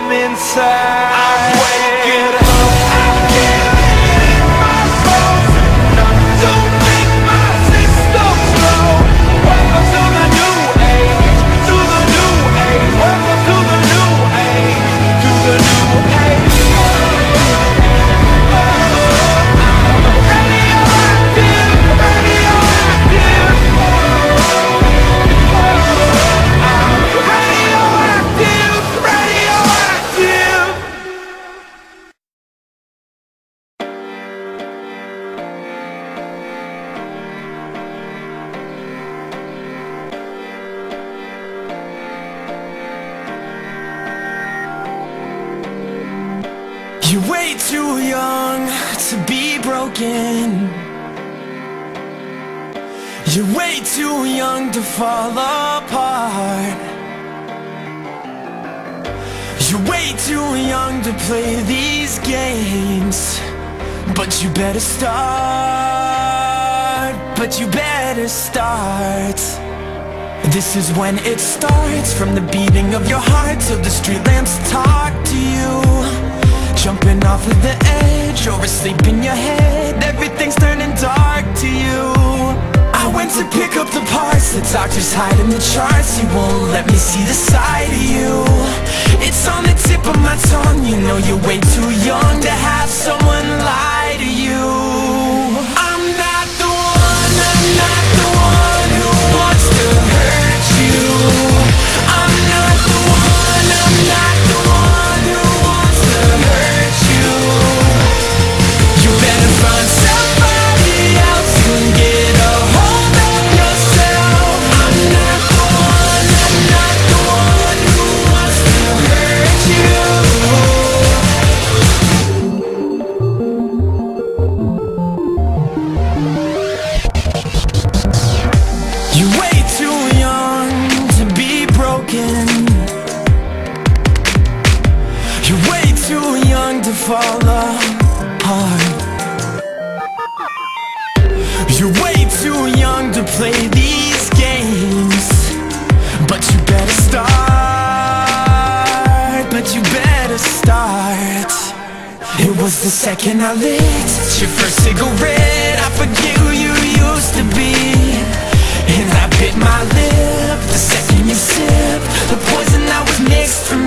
from inside. I'm too young to be broken. You're way too young to fall apart. You're way too young to play these games. But you better start. But you better start. This is when it starts From the beating of your heart Till the street lamps talk to you Jumping off of the edge. Or asleep in your head. Everything's turning dark to you. I went to pick up the parts. The doctors hide in the charts. You won't let me see the side of you. It's on the Fall apart. You're way too young to play these games But you better start But you better start It was the second I lit Your first cigarette I forget who you used to be And I bit my lip The second you sipped The poison that was mixed through.